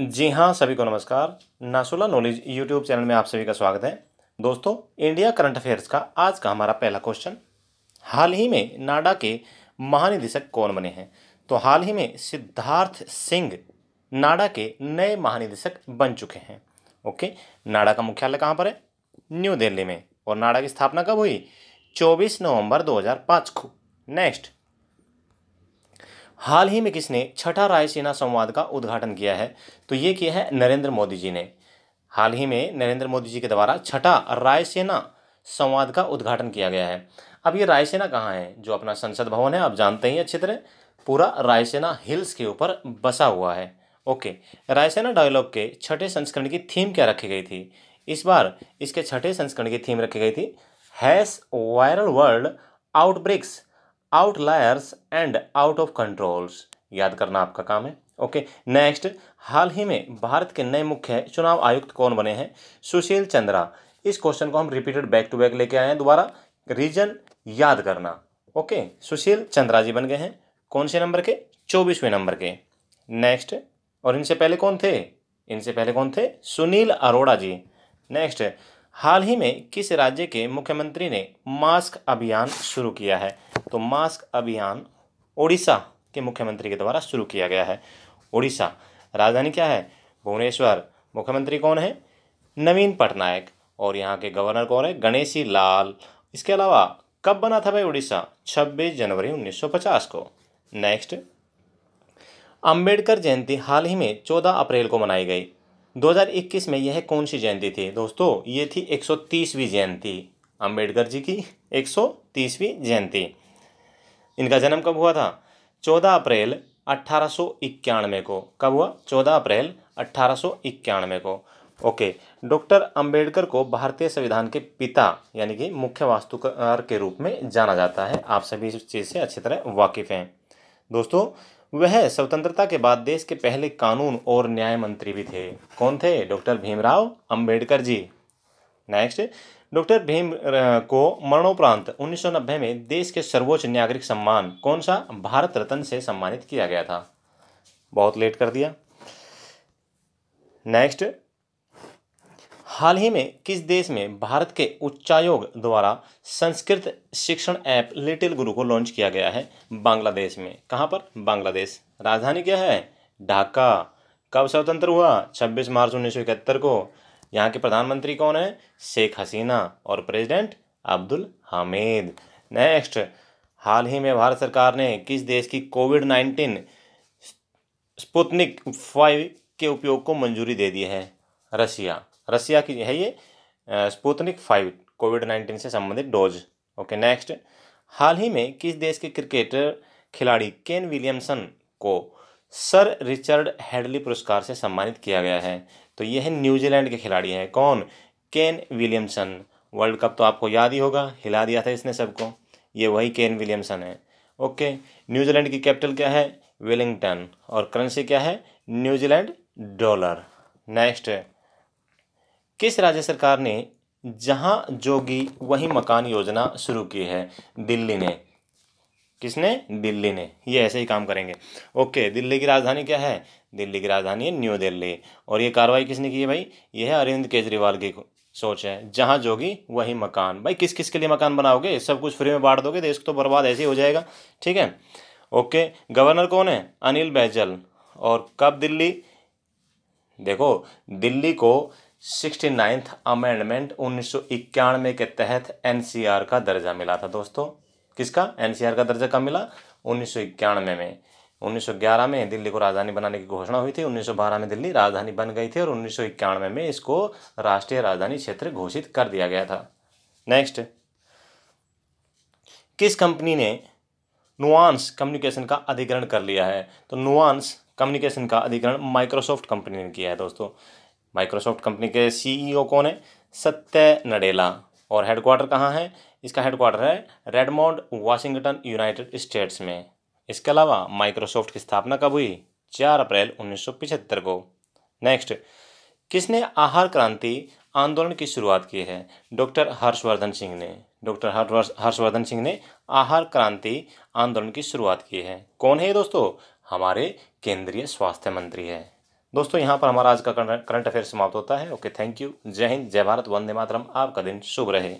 जी हाँ सभी को नमस्कार। नासुला नॉलेज यूट्यूब चैनल में आप सभी का स्वागत है। दोस्तों, इंडिया करंट अफेयर्स का आज का हमारा पहला क्वेश्चन। हाल ही में नाडा के महानिदेशक कौन बने हैं? तो हाल ही में सिद्धार्थ सिंह नाडा के नए महानिदेशक बन चुके हैं। ओके, नाडा का मुख्यालय कहाँ पर है? न्यू दिल्ली में। और नाडा की स्थापना कब हुई? 24 नवंबर 2005 को। नेक्स्ट हाल ही में किसने छठा रायसेना संवाद का उद्घाटन किया है? तो ये किया है नरेंद्र मोदी जी ने। हाल ही में नरेंद्र मोदी जी के द्वारा छठा रायसेना संवाद का उद्घाटन किया गया है। अब ये रायसेना कहाँ है? जो अपना संसद भवन है, आप जानते ही अच्छी तरह पूरा रायसेना हिल्स के ऊपर बसा हुआ है। ओके, रायसेना डायलॉग के छठे संस्करण की थीम क्या रखी गई थी? इस बार इसके छठे संस्करण की थीम रखी गई थी, has viral world outbreaks. Outliers and out of controls. याद करना आपका काम है। ओके, नेक्स्ट, हाल ही में भारत के नए मुख्य चुनाव आयुक्त कौन बने हैं? सुशील चंद्रा। इस क्वेश्चन को हम रिपीटेड बैक टू बैक लेके आए हैं दोबारा। रीजन, याद करना। ओके, सुशील चंद्रा जी बन गए हैं। कौन से नंबर के? चौबीसवें नंबर के। नेक्स्ट, और इनसे पहले कौन थे? इनसे पहले कौन थे? सुनील अरोड़ा जी। नेक्स्ट हाल ही में किस राज्य के मुख्यमंत्री ने मास्क अभियान शुरू किया है? तो मास्क अभियान ओडिशा के मुख्यमंत्री के द्वारा शुरू किया गया है। ओडिशा राजधानी क्या है? भुवनेश्वर। मुख्यमंत्री कौन है? नवीन पटनायक। और यहाँ के गवर्नर कौन है? गणेशी लाल। इसके अलावा कब बना था भाई उड़ीसा 26 जनवरी 1950 को। नेक्स्ट अंबेडकर जयंती हाल ही में 14 अप्रैल को मनाई गई। 2021 में यह कौन सी जयंती थी? दोस्तों, ये थी 130वीं जयंती। अंबेडकर जी की 130वीं जयंती। इनका जन्म कब हुआ था? 14 अप्रैल अट्ठारह को। कब हुआ? 14 अप्रैल अट्ठारह को। ओके, डॉक्टर अंबेडकर को भारतीय संविधान के पिता, यानी कि मुख्य वास्तुकार के रूप में जाना जाता है। आप सभी इस चीज़ से अच्छी तरह वाकिफ़ हैं। दोस्तों वह स्वतंत्रता के बाद देश के पहले कानून और न्याय मंत्री भी थे। कौन थे? Doctor Bhimrao Ambedkar ji. Next doctor Bhim को मरणोपरांत 1990 में देश के सर्वोच्च नागरिक सम्मान कौन सा? भारत रत्न से सम्मानित किया गया था। बहुत लेट कर दिया। नेक्स्ट हाल ही में किस देश में भारत के उच्चायोग द्वारा संस्कृत शिक्षण ऐप लिटिल गुरु को लॉन्च किया गया है? बांग्लादेश में। कहाँ पर? बांग्लादेश। राजधानी क्या है? ढाका। कब स्वतंत्र हुआ? 26 मार्च उन्नीस सौ इकहत्तर को। यहाँ के प्रधानमंत्री कौन है? शेख हसीना और प्रेसिडेंट अब्दुल हामिद। नेक्स्ट। हाल ही में भारत सरकार ने किस देश की कोविड नाइन्टीन स्पुतनिक फाइव के उपयोग को मंजूरी दे दी है? रसिया रसिया की है ये स्पुतनिक फाइव, कोविड नाइन्टीन से संबंधित डोज। Okay, next. हाल ही में किस देश के क्रिकेटर खिलाड़ी केन विलियमसन को सर रिचर्ड हेडली पुरस्कार से सम्मानित किया गया है? तो यह न्यूजीलैंड के खिलाड़ी हैं। कौन? Kane Williamson. वर्ल्ड कप तो आपको याद ही होगा, हिला दिया था इसने सबको। ये वही केन विलियमसन है। ओके, न्यूजीलैंड की कैपिटल क्या है? वेलिंगटन। और करेंसी क्या है? New Zealand dollar. नेक्स्ट। किस राज्य सरकार ने जहाँ जोगी वही मकान योजना शुरू की है? दिल्ली ने। किसने? दिल्ली ने। ये ऐसे ही काम करेंगे। ओके, दिल्ली की राजधानी क्या है? दिल्ली की राजधानी है न्यू दिल्ली। और ये कार्रवाई किसने की है भाई? ये है अरविंद केजरीवाल की सोच है। जहाँ जोगी, वही मकान। भाई, किस किस के लिए मकान बनाओगे? सब कुछ फ्री में बांट दोगे, देश तो बर्बाद ऐसे ही हो जाएगा। ठीक है? ओके, गवर्नर कौन है? अनिल बैजल। और कब दिल्ली? देखो, दिल्ली को सिक्सटी नाइन्थ अमेंडमेंट उन्नीस सौ इक्यानवे के तहत एनसीआर का दर्जा मिला था दोस्तों। किसका? एनसीआर का दर्जा कब मिला? उन्नीस में। 1911 में दिल्ली को राजधानी बनाने की घोषणा हुई थी। 1912 में दिल्ली राजधानी बन गई थी और उन्नीस इक्यानवे में इसको राष्ट्रीय राजधानी क्षेत्र घोषित कर दिया गया था। नेक्स्ट। किस कंपनी ने नुआंस कम्युनिकेशन का अधिग्रहण कर लिया है? तो नुआंस कम्युनिकेशन का अधिग्रहण माइक्रोसॉफ्ट कंपनी ने किया है दोस्तों। माइक्रोसॉफ्ट कंपनी के सीईओ कौन है? सत्य नडेला। और हेडक्वार्टर कहाँ है? इसका हेडक्वार्टर है रेडमोंड वाशिंगटन यूनाइटेड स्टेट्स में। इसके अलावा माइक्रोसॉफ्ट की स्थापना कब हुई? चार अप्रैल उन्नीस को। नेक्स्ट किसने आहार क्रांति आंदोलन की शुरुआत की है? डॉक्टर हर्षवर्धन सिंह ने। डॉक्टर हर्षवर्धन सिंह ने आहार क्रांति आंदोलन की शुरुआत की है। कौन है दोस्तों? हमारे केंद्रीय स्वास्थ्य मंत्री है। दोस्तों, यहाँ पर हमारा आज का करंट अफेयर समाप्त होता है। ओके थैंक यू जय हिंद, जय भारत, वंदे मातरम। आपका दिन शुभ रहे।